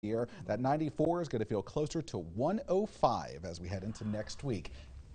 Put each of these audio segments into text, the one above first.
Here, that 94 is going to feel closer to 105 as we head into next week.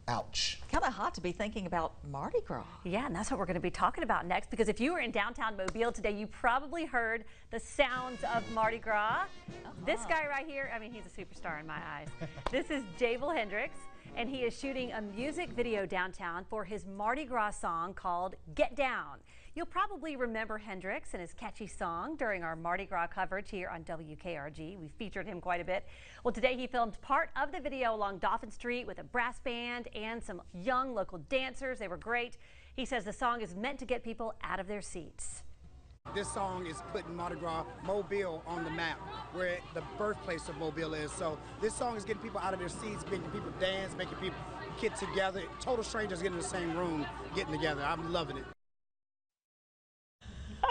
Ouch. Kind of hot to be thinking about Mardi Gras. Yeah, and that's what we're going to be talking about next because if you were in downtown Mobile today, you probably heard the sounds of Mardi Gras. Uh -huh. This guy right here, I mean, he's a superstar in my eyes. this is Jabel Hendricks, and he is shooting a music video downtown for his Mardi Gras song called Get Down. You'll probably remember Hendrix and his catchy song during our Mardi Gras coverage here on WKRG. We featured him quite a bit. Well, today he filmed part of the video along Dauphin Street with a brass band and some young local dancers. They were great. He says the song is meant to get people out of their seats. This song is putting Mardi Gras Mobile on the map, where the birthplace of Mobile is. So this song is getting people out of their seats, making people dance, making people get together. Total strangers getting in the same room, getting together. I'm loving it.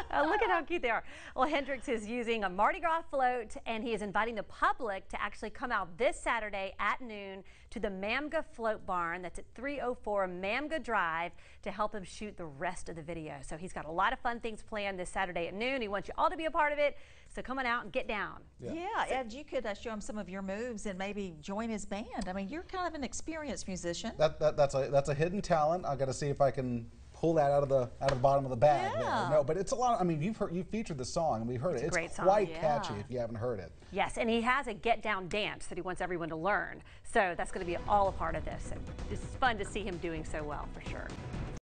Uh, look at how cute they are. Well, Hendrix is using a Mardi Gras float, and he is inviting the public to actually come out this Saturday at noon to the Mamga Float Barn. That's at 304 Mamga Drive to help him shoot the rest of the video. So he's got a lot of fun things planned this Saturday at noon. He wants you all to be a part of it. So come on out and get down. Yeah, yeah and you could uh, show him some of your moves and maybe join his band. I mean, you're kind of an experienced musician. That, that that's a that's a hidden talent. I got to see if I can pull that out of the out of the bottom of the bag. Yeah. No, but it's a lot. I mean, you've heard you featured the song and we've heard it's it. it's quite song. catchy if you haven't heard it. Yes, and he has a get down dance that he wants everyone to learn. So that's going to be all a part of this. And it's fun to see him doing so well for sure.